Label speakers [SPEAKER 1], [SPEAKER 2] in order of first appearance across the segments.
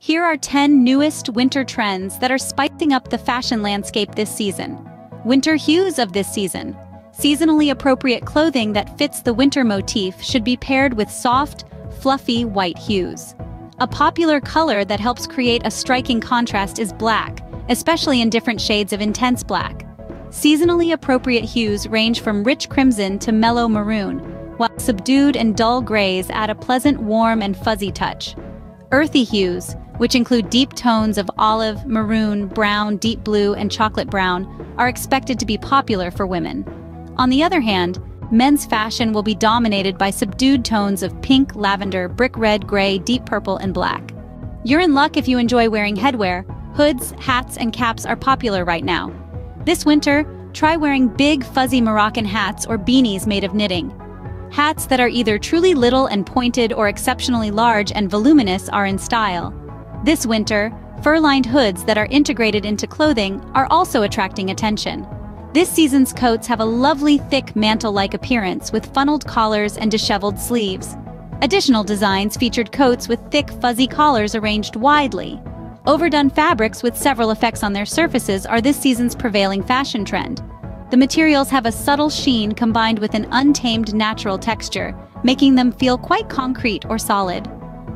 [SPEAKER 1] Here are 10 newest winter trends that are spicing up the fashion landscape this season. Winter hues of this season. Seasonally appropriate clothing that fits the winter motif should be paired with soft, fluffy white hues. A popular color that helps create a striking contrast is black, especially in different shades of intense black. Seasonally appropriate hues range from rich crimson to mellow maroon, while subdued and dull grays add a pleasant warm and fuzzy touch. Earthy hues, which include deep tones of olive, maroon, brown, deep blue, and chocolate brown, are expected to be popular for women. On the other hand, men's fashion will be dominated by subdued tones of pink, lavender, brick red, gray, deep purple, and black. You're in luck if you enjoy wearing headwear. Hoods, hats, and caps are popular right now. This winter, try wearing big, fuzzy Moroccan hats or beanies made of knitting. Hats that are either truly little and pointed or exceptionally large and voluminous are in style. This winter, fur-lined hoods that are integrated into clothing are also attracting attention. This season's coats have a lovely thick mantle-like appearance with funneled collars and disheveled sleeves. Additional designs featured coats with thick fuzzy collars arranged widely. Overdone fabrics with several effects on their surfaces are this season's prevailing fashion trend. The materials have a subtle sheen combined with an untamed natural texture, making them feel quite concrete or solid.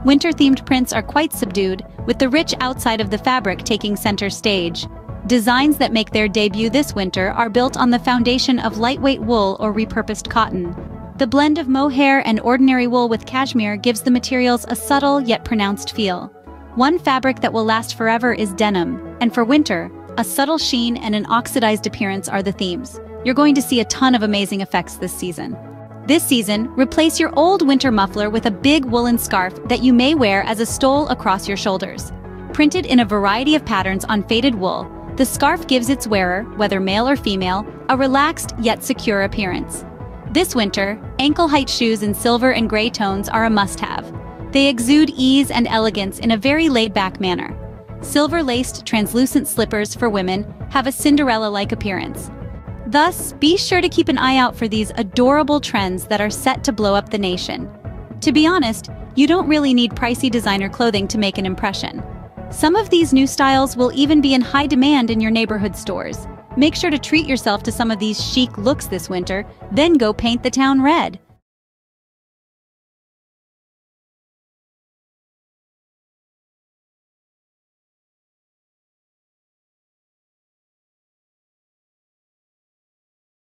[SPEAKER 1] Winter-themed prints are quite subdued, with the rich outside of the fabric taking center stage. Designs that make their debut this winter are built on the foundation of lightweight wool or repurposed cotton. The blend of mohair and ordinary wool with cashmere gives the materials a subtle yet pronounced feel. One fabric that will last forever is denim, and for winter, a subtle sheen and an oxidized appearance are the themes. You're going to see a ton of amazing effects this season. This season, replace your old winter muffler with a big woolen scarf that you may wear as a stole across your shoulders. Printed in a variety of patterns on faded wool, the scarf gives its wearer, whether male or female, a relaxed yet secure appearance. This winter, ankle-height shoes in silver and gray tones are a must-have. They exude ease and elegance in a very laid-back manner. Silver-laced translucent slippers for women have a Cinderella-like appearance, Thus, be sure to keep an eye out for these adorable trends that are set to blow up the nation. To be honest, you don't really need pricey designer clothing to make an impression. Some of these new styles will even be in high demand in your neighborhood stores. Make sure to treat yourself to some of these chic looks this winter, then go paint the town red.